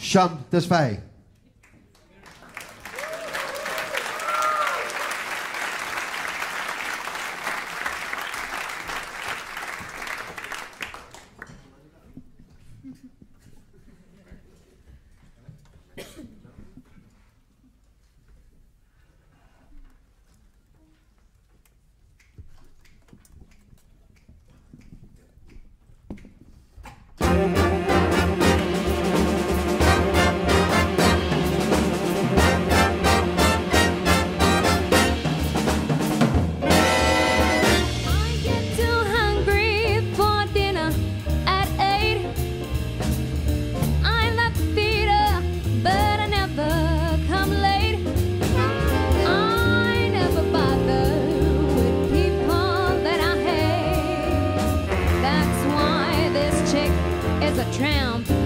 Sham Tesfai. is a tramp.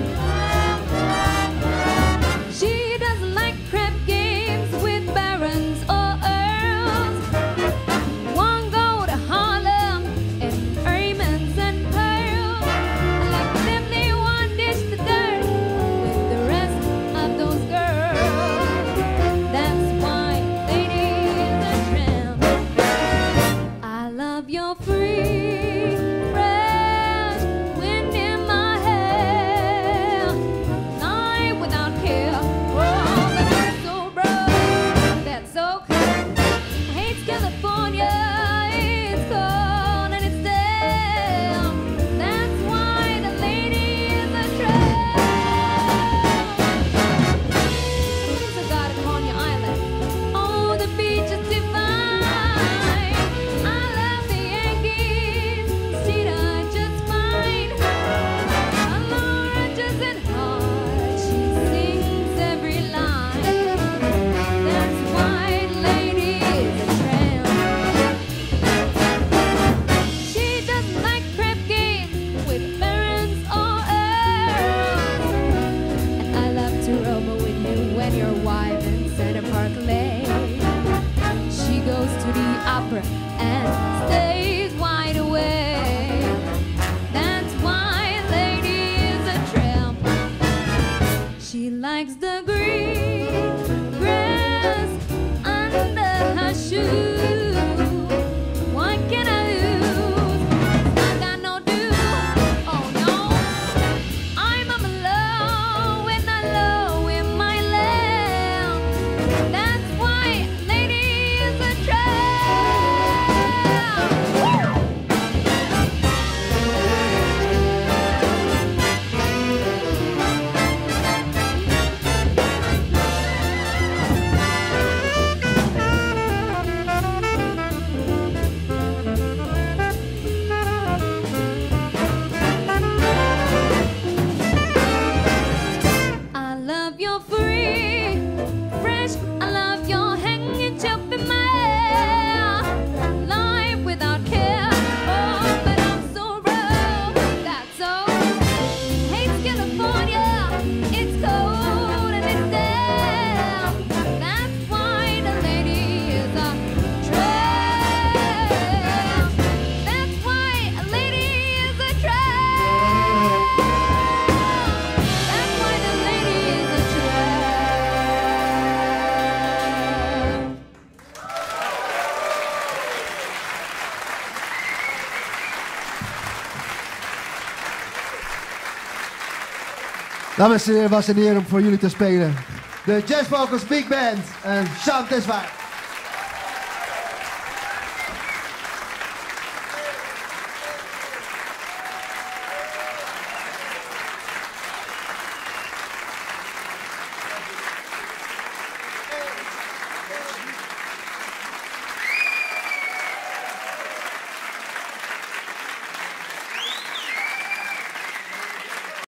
opera and stays wide awake. That's why Lady is a tramp. She likes the green, gray, It's cold. Dames en heren, was een eer om voor jullie te spelen. De Jazz Vocals Big Band en is waard.